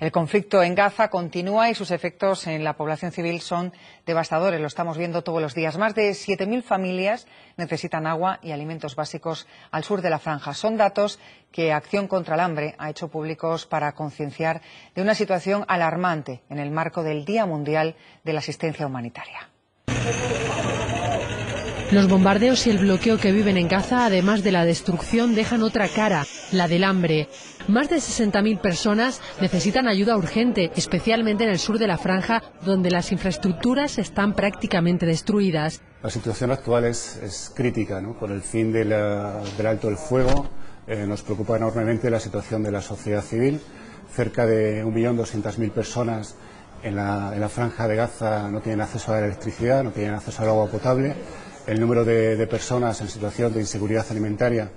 El conflicto en Gaza continúa y sus efectos en la población civil son devastadores. Lo estamos viendo todos los días. Más de 7.000 familias necesitan agua y alimentos básicos al sur de la franja. Son datos que Acción contra el Hambre ha hecho públicos para concienciar de una situación alarmante en el marco del Día Mundial de la Asistencia Humanitaria. Los bombardeos y el bloqueo que viven en Gaza, además de la destrucción, dejan otra cara, la del hambre. Más de 60.000 personas necesitan ayuda urgente, especialmente en el sur de la franja, donde las infraestructuras están prácticamente destruidas. La situación actual es, crítica, ¿no? Por el fin del alto del fuego, eh, nos preocupa enormemente la situación de la sociedad civil. Cerca de 1.200.000 personas en la, en la franja de Gaza no tienen acceso a la electricidad, no tienen acceso al agua potable el número de, personas en situación de inseguridad alimentaria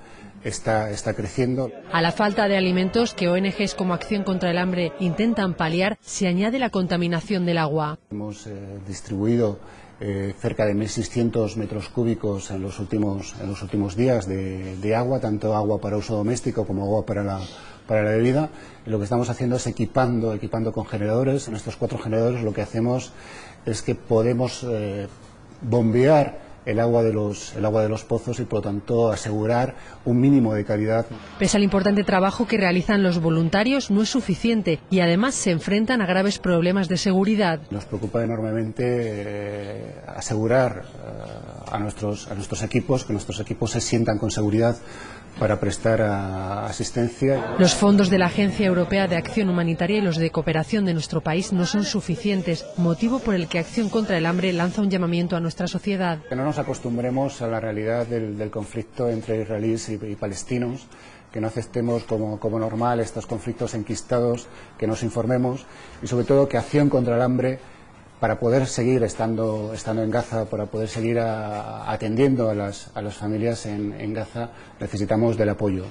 está, está, creciendo. A la falta de alimentos que ONGs como Acción contra el Hambre intentan paliar, se añade la contaminación del agua. Hemos eh, distribuido eh, cerca de 1.600 metros cúbicos en los últimos, en los últimos días de, de, agua, tanto agua para uso doméstico como agua para la, para la bebida. Y lo que estamos haciendo es equipando, equipando con generadores. En estos cuatro generadores lo que hacemos es que podemos eh, bombear el agua de los, el agua de los pozos y, por lo tanto, asegurar un mínimo de calidad. Pese al importante trabajo que realizan los voluntarios, no es suficiente y, además, se enfrentan a graves problemas de seguridad. Nos preocupa enormemente eh, asegurar eh, a, nuestros, a nuestros equipos, que nuestros equipos se sientan con seguridad para prestar asistencia. Los fondos de la Agencia Europea de Acción Humanitaria y los de cooperación de nuestro país no son suficientes, motivo por el que Acción contra el Hambre lanza un llamamiento a nuestra sociedad. Que no nos acostumbremos a la realidad del, conflicto entre israelíes y, palestinos que no aceptemos como, normal estos conflictos enquistados, que nos informemos y sobre todo que Acción contra el Hambre para poder seguir estando, en Gaza, para poder seguir atendiendo a las, a las familias en, en, Gaza, necesitamos del apoyo.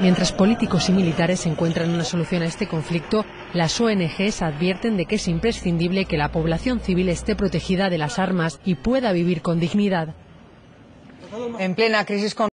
Mientras políticos y militares encuentran una solución a este conflicto, las ONGs advierten de que es imprescindible que la población civil esté protegida de las armas y pueda vivir con dignidad. En plena crisis con